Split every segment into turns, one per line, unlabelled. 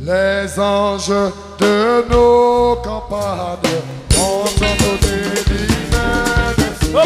Les anges de nos campagnes ont entonné l'hymne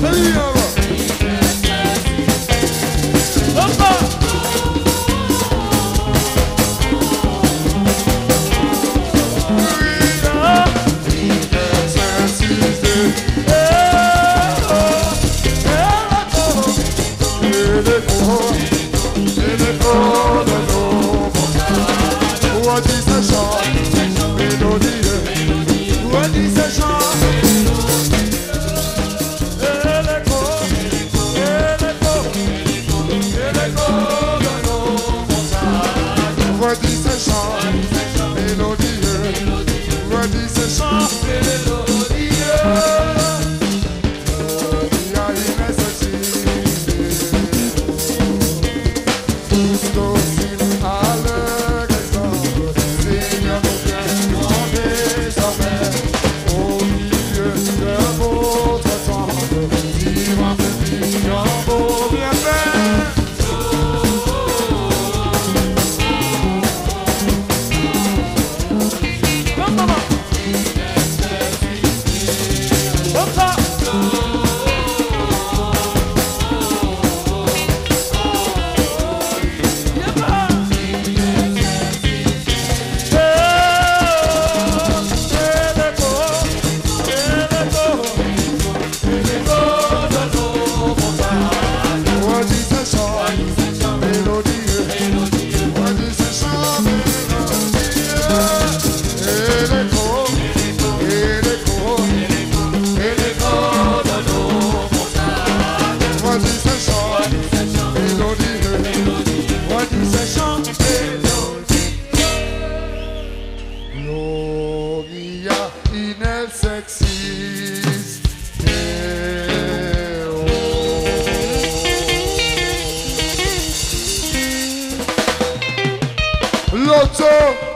Believe. off. lóòótọ́.